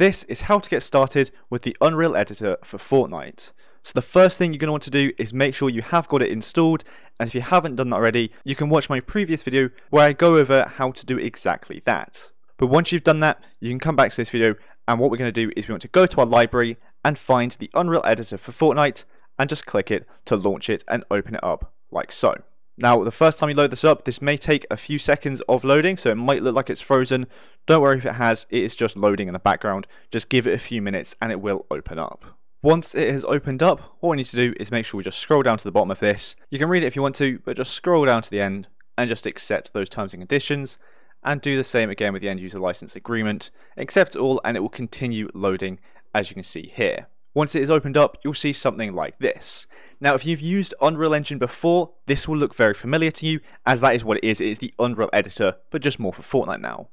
This is how to get started with the Unreal Editor for Fortnite. So the first thing you're going to want to do is make sure you have got it installed and if you haven't done that already you can watch my previous video where I go over how to do exactly that. But once you've done that you can come back to this video and what we're going to do is we want to go to our library and find the Unreal Editor for Fortnite and just click it to launch it and open it up like so. Now, the first time you load this up, this may take a few seconds of loading, so it might look like it's frozen. Don't worry if it has, it is just loading in the background. Just give it a few minutes and it will open up. Once it has opened up, what we need to do is make sure we just scroll down to the bottom of this. You can read it if you want to, but just scroll down to the end and just accept those terms and conditions. And do the same again with the end user license agreement. Accept all and it will continue loading as you can see here. Once it is opened up, you'll see something like this. Now, if you've used Unreal Engine before, this will look very familiar to you, as that is what it is. It is the Unreal Editor, but just more for Fortnite now.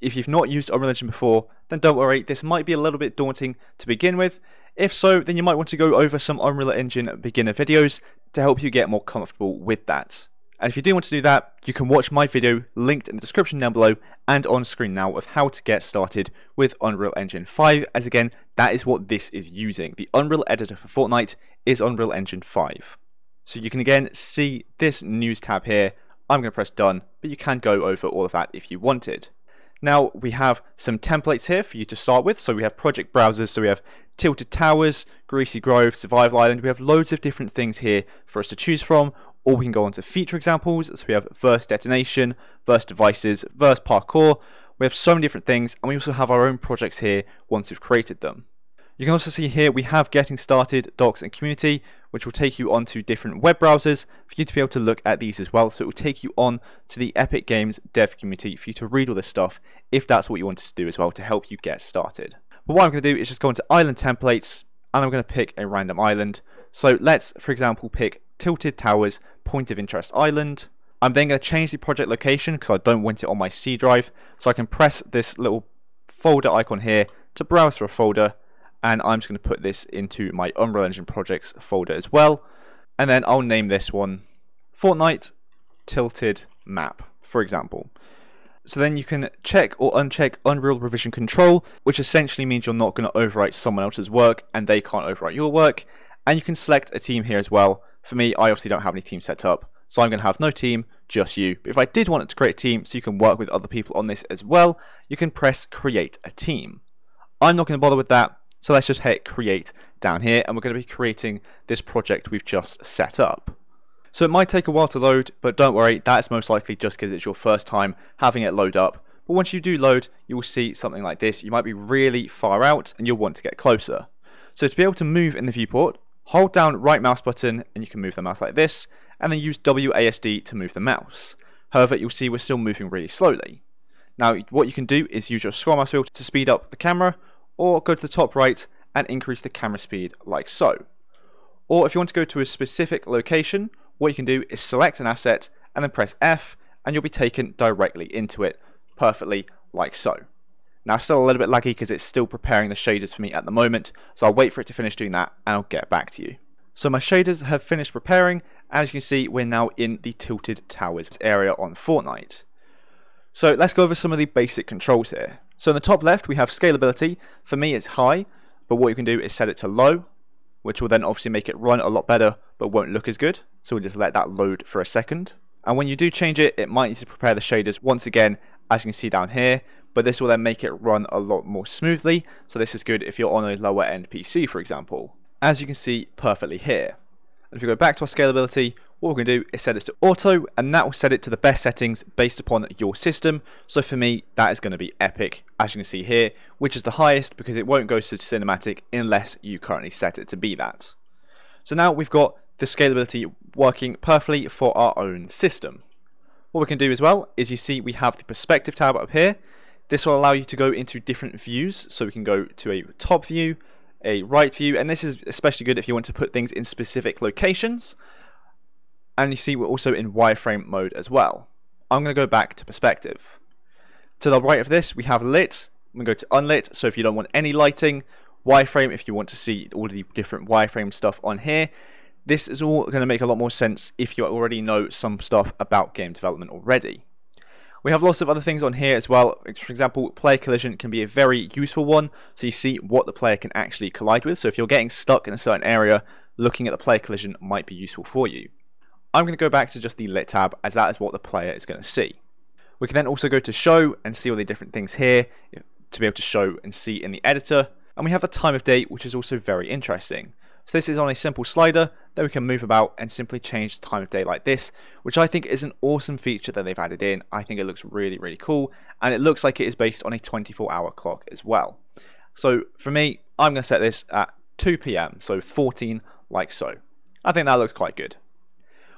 If you've not used Unreal Engine before, then don't worry, this might be a little bit daunting to begin with. If so, then you might want to go over some Unreal Engine beginner videos to help you get more comfortable with that. And if you do want to do that, you can watch my video linked in the description down below and on screen now of how to get started with Unreal Engine 5, as again, that is what this is using. The Unreal Editor for Fortnite is Unreal Engine 5. So you can again see this news tab here. I'm going to press done, but you can go over all of that if you wanted. Now we have some templates here for you to start with. So we have project browsers, so we have Tilted Towers, Greasy Grove, Survival Island. We have loads of different things here for us to choose from or we can go on to feature examples. So we have verse detonation, verse devices, verse parkour. We have so many different things, and we also have our own projects here once we've created them. You can also see here we have getting started, docs, and community, which will take you onto different web browsers for you to be able to look at these as well. So it will take you on to the Epic Games dev community for you to read all this stuff if that's what you wanted to do as well to help you get started. But what I'm going to do is just go into island templates and I'm going to pick a random island. So let's, for example, pick Tilted Towers Point of Interest Island. I'm then going to change the project location because I don't want it on my C drive. So I can press this little folder icon here to browse for a folder. And I'm just going to put this into my Unreal Engine projects folder as well. And then I'll name this one Fortnite Tilted Map, for example. So then you can check or uncheck Unreal Revision Control, which essentially means you're not going to overwrite someone else's work and they can't overwrite your work. And you can select a team here as well for me, I obviously don't have any team set up, so I'm going to have no team, just you. But if I did want to create a team so you can work with other people on this as well, you can press create a team. I'm not going to bother with that, so let's just hit create down here, and we're going to be creating this project we've just set up. So it might take a while to load, but don't worry, that's most likely just because it's your first time having it load up. But once you do load, you will see something like this. You might be really far out and you'll want to get closer. So to be able to move in the viewport, Hold down right mouse button and you can move the mouse like this, and then use WASD to move the mouse. However, you'll see we're still moving really slowly. Now, what you can do is use your scroll mouse wheel to speed up the camera, or go to the top right and increase the camera speed like so. Or if you want to go to a specific location, what you can do is select an asset and then press F, and you'll be taken directly into it, perfectly like so. Now still a little bit laggy because it's still preparing the shaders for me at the moment, so I'll wait for it to finish doing that and I'll get back to you. So my shaders have finished preparing, and as you can see we're now in the Tilted Towers area on Fortnite. So let's go over some of the basic controls here. So in the top left we have scalability, for me it's high, but what you can do is set it to low, which will then obviously make it run a lot better but won't look as good, so we'll just let that load for a second. And when you do change it, it might need to prepare the shaders once again, as you can see down here, but this will then make it run a lot more smoothly. So this is good if you're on a lower end PC, for example. As you can see perfectly here. And if we go back to our scalability, what we're going to do is set it to auto, and that will set it to the best settings based upon your system. So for me, that is going to be epic, as you can see here, which is the highest because it won't go to cinematic unless you currently set it to be that. So now we've got the scalability working perfectly for our own system. What we can do as well is you see we have the perspective tab up here this will allow you to go into different views, so we can go to a top view, a right view, and this is especially good if you want to put things in specific locations. And you see we're also in wireframe mode as well. I'm going to go back to perspective. To the right of this, we have lit. I'm going to go to unlit, so if you don't want any lighting, wireframe if you want to see all the different wireframe stuff on here. This is all going to make a lot more sense if you already know some stuff about game development already. We have lots of other things on here as well. For example, player collision can be a very useful one, so you see what the player can actually collide with. So if you're getting stuck in a certain area, looking at the player collision might be useful for you. I'm going to go back to just the lit tab as that is what the player is going to see. We can then also go to show and see all the different things here to be able to show and see in the editor. And we have the time of day, which is also very interesting. So this is on a simple slider that we can move about and simply change the time of day like this, which I think is an awesome feature that they've added in. I think it looks really, really cool, and it looks like it is based on a 24 hour clock as well. So for me, I'm going to set this at 2 p.m., so 14 like so. I think that looks quite good.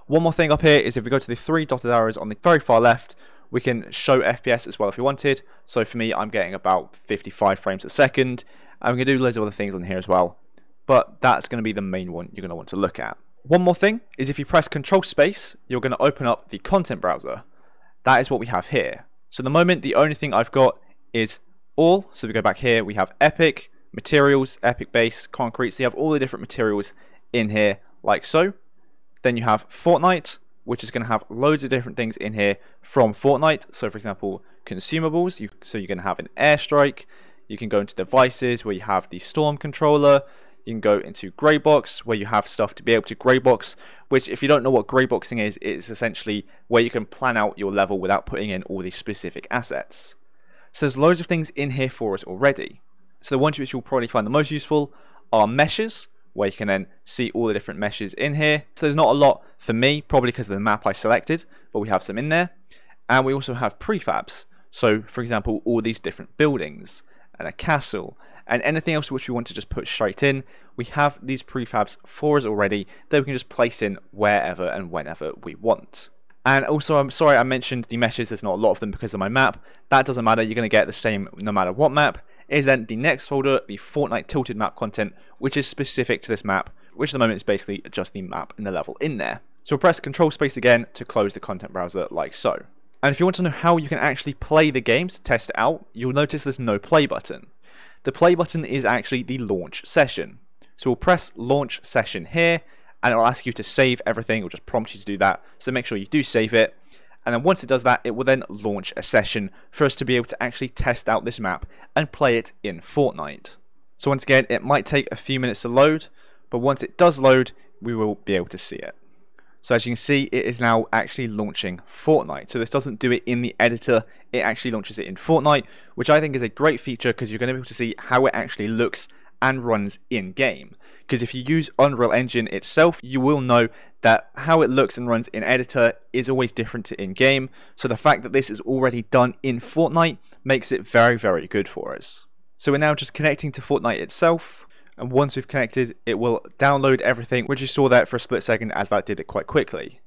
One more thing up here is if we go to the three dotted arrows on the very far left, we can show FPS as well if we wanted. So for me, I'm getting about 55 frames a second. And we can do loads of other things on here as well. But that's going to be the main one you're going to want to look at. One more thing is if you press Control Space, you're going to open up the content browser. That is what we have here. So at the moment, the only thing I've got is all. So we go back here, we have Epic, Materials, Epic Base, Concrete. So you have all the different materials in here like so. Then you have Fortnite, which is going to have loads of different things in here from Fortnite. So, for example, consumables. You, so you're going to have an airstrike. You can go into devices where you have the storm controller. You can go into graybox where you have stuff to be able to graybox. Which, if you don't know what grayboxing is, it's essentially where you can plan out your level without putting in all these specific assets. So there's loads of things in here for us already. So the ones which you'll probably find the most useful are meshes where you can then see all the different meshes in here. So there's not a lot for me, probably because of the map I selected, but we have some in there. And we also have prefabs. So for example, all these different buildings and a castle and anything else which we want to just put straight in, we have these prefabs for us already that we can just place in wherever and whenever we want. And also, I'm sorry I mentioned the meshes, there's not a lot of them because of my map. That doesn't matter, you're going to get the same no matter what map is then the next folder, the Fortnite Tilted map content, which is specific to this map, which at the moment is basically just the map and the level in there. So press Control Space again to close the content browser like so. And if you want to know how you can actually play the games to test it out, you'll notice there's no play button. The play button is actually the launch session. So we'll press launch session here, and it will ask you to save everything, it will just prompt you to do that, so make sure you do save it and then once it does that it will then launch a session for us to be able to actually test out this map and play it in Fortnite. So once again it might take a few minutes to load but once it does load we will be able to see it. So as you can see it is now actually launching Fortnite. So this doesn't do it in the editor, it actually launches it in Fortnite which I think is a great feature because you're going to be able to see how it actually looks and runs in game. Because if you use Unreal Engine itself, you will know that how it looks and runs in editor is always different to in game. So the fact that this is already done in Fortnite makes it very, very good for us. So we're now just connecting to Fortnite itself. And once we've connected, it will download everything, which you saw that for a split second as that did it quite quickly.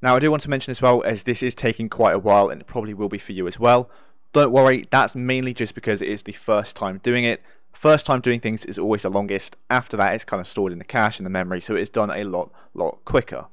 Now I do want to mention as well, as this is taking quite a while and it probably will be for you as well. Don't worry, that's mainly just because it is the first time doing it. First time doing things is always the longest. After that, it's kind of stored in the cache and the memory, so it's done a lot, lot quicker.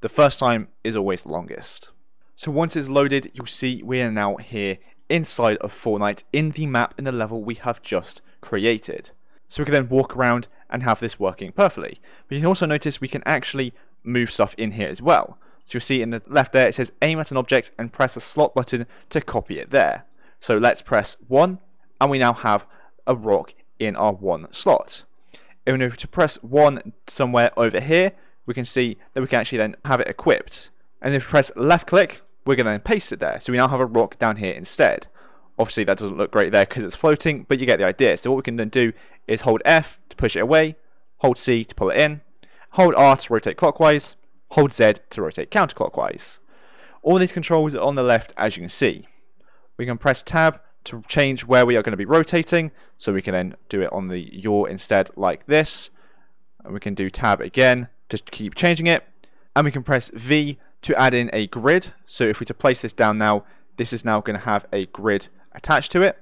The first time is always the longest. So once it's loaded, you'll see we are now here inside of Fortnite in the map in the level we have just created. So we can then walk around and have this working perfectly. But you can also notice we can actually move stuff in here as well. So you'll see in the left there it says aim at an object and press a slot button to copy it there. So let's press 1 and we now have a rock in our one slot. And if we to press 1 somewhere over here, we can see that we can actually then have it equipped. And if we press left click, we're going to then paste it there. So we now have a rock down here instead. Obviously that doesn't look great there because it's floating, but you get the idea. So what we can then do is hold F to push it away, hold C to pull it in, hold R to rotate clockwise, hold Z to rotate counterclockwise. All these controls are on the left as you can see. We can press tab to change where we are going to be rotating. So we can then do it on the yaw instead like this. And we can do tab again to keep changing it. And we can press V to add in a grid. So if we to place this down now, this is now going to have a grid attached to it.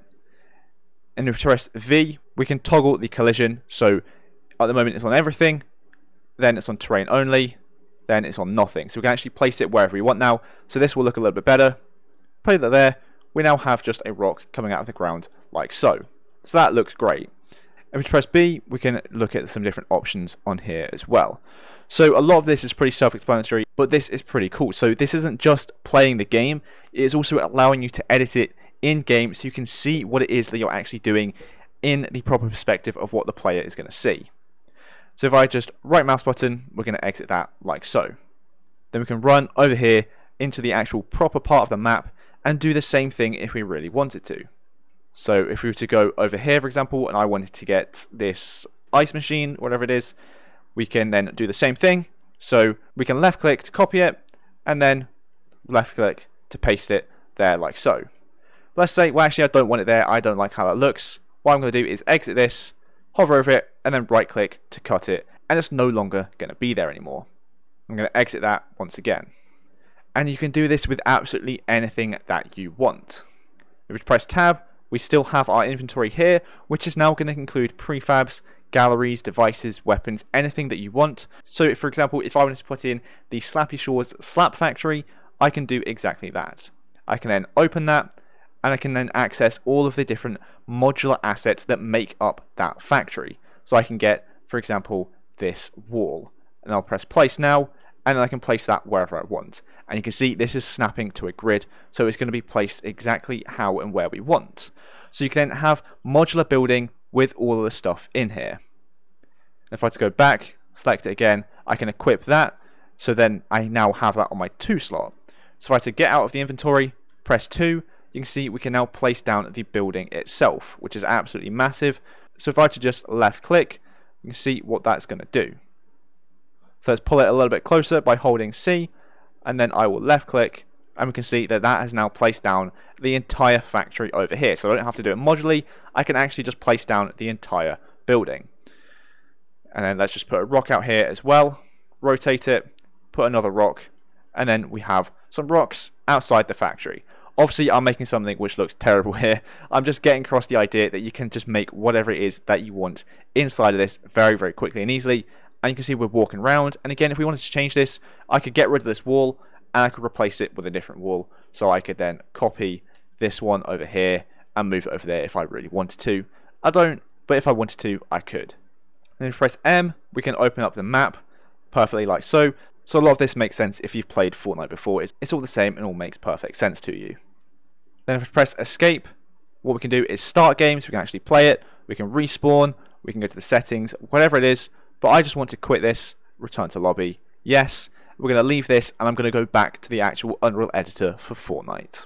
And if we press V, we can toggle the collision. So at the moment it's on everything, then it's on terrain only, then it's on nothing. So we can actually place it wherever we want now. So this will look a little bit better. Play that there we now have just a rock coming out of the ground like so. So that looks great. If we press B, we can look at some different options on here as well. So a lot of this is pretty self-explanatory, but this is pretty cool. So this isn't just playing the game, it is also allowing you to edit it in-game so you can see what it is that you're actually doing in the proper perspective of what the player is going to see. So if I just right mouse button, we're going to exit that like so. Then we can run over here into the actual proper part of the map and do the same thing if we really wanted to. So if we were to go over here, for example, and I wanted to get this ice machine, whatever it is, we can then do the same thing. So we can left click to copy it, and then left click to paste it there like so. Let's say, well actually I don't want it there, I don't like how that looks. What I'm going to do is exit this, hover over it, and then right click to cut it, and it's no longer going to be there anymore. I'm going to exit that once again. And you can do this with absolutely anything that you want. If we press tab, we still have our inventory here, which is now going to include prefabs, galleries, devices, weapons, anything that you want. So, for example, if I wanted to put in the Slappy Shores Slap Factory, I can do exactly that. I can then open that, and I can then access all of the different modular assets that make up that factory. So I can get, for example, this wall, and I'll press place now, and I can place that wherever I want. And you can see this is snapping to a grid, so it's going to be placed exactly how and where we want. So you can then have modular building with all of the stuff in here. If I were to go back, select it again, I can equip that, so then I now have that on my 2 slot. So if I were to get out of the inventory, press 2, you can see we can now place down the building itself, which is absolutely massive. So if I to just left click, you can see what that's going to do. So let's pull it a little bit closer by holding C, and then I will left click, and we can see that that has now placed down the entire factory over here. So I don't have to do it modularly, I can actually just place down the entire building. And then let's just put a rock out here as well, rotate it, put another rock, and then we have some rocks outside the factory. Obviously, I'm making something which looks terrible here. I'm just getting across the idea that you can just make whatever it is that you want inside of this very, very quickly and easily. And you can see we're walking around. And again if we wanted to change this I could get rid of this wall and I could replace it with a different wall. So I could then copy this one over here and move it over there if I really wanted to. I don't but if I wanted to I could. Then if we press M we can open up the map perfectly like so. So a lot of this makes sense if you've played Fortnite before. It's all the same and all makes perfect sense to you then if we press escape what we can do is start games we can actually play it we can respawn we can go to the settings whatever it is but I just want to quit this, return to lobby. Yes, we're going to leave this and I'm going to go back to the actual Unreal Editor for Fortnite.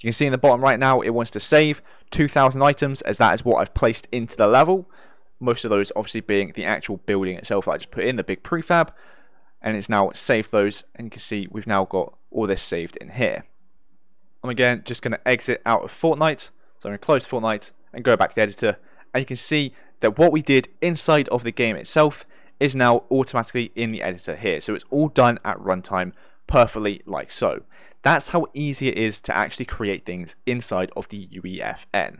You can see in the bottom right now it wants to save 2,000 items as that is what I've placed into the level. Most of those obviously being the actual building itself that I just put in, the big prefab. And it's now saved those and you can see we've now got all this saved in here. I'm again just going to exit out of Fortnite. So I'm going to close Fortnite and go back to the editor. And you can see that what we did inside of the game itself is now automatically in the editor here. So it's all done at runtime perfectly like so. That's how easy it is to actually create things inside of the UEFN.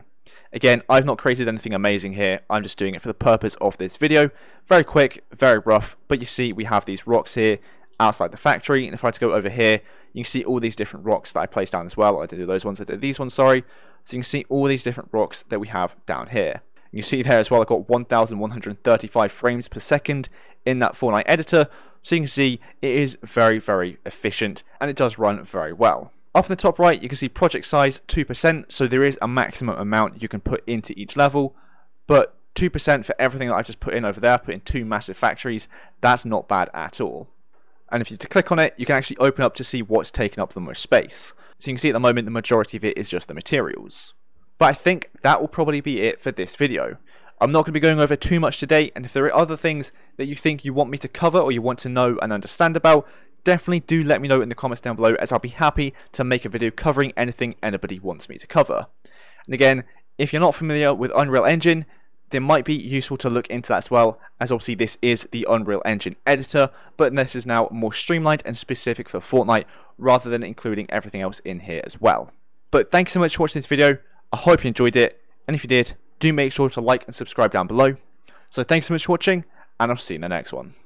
Again, I've not created anything amazing here, I'm just doing it for the purpose of this video. Very quick, very rough, but you see we have these rocks here outside the factory, and if I were to go over here, you can see all these different rocks that I placed down as well. I did those ones, I did these ones, sorry. So you can see all these different rocks that we have down here. You see there as well, I've got 1135 frames per second in that Fortnite editor. So you can see it is very, very efficient and it does run very well. Up in the top right, you can see project size 2%, so there is a maximum amount you can put into each level, but 2% for everything that I've just put in over there, put in two massive factories, that's not bad at all. And if you click on it, you can actually open up to see what's taken up the most space. So you can see at the moment the majority of it is just the materials. But I think that will probably be it for this video. I'm not going to be going over too much today, and if there are other things that you think you want me to cover or you want to know and understand about, definitely do let me know in the comments down below as I'll be happy to make a video covering anything anybody wants me to cover. And again, if you're not familiar with Unreal Engine, it might be useful to look into that as well, as obviously this is the Unreal Engine editor, but this is now more streamlined and specific for Fortnite, rather than including everything else in here as well. But thanks so much for watching this video, I hope you enjoyed it, and if you did, do make sure to like and subscribe down below. So thanks so much for watching, and I'll see you in the next one.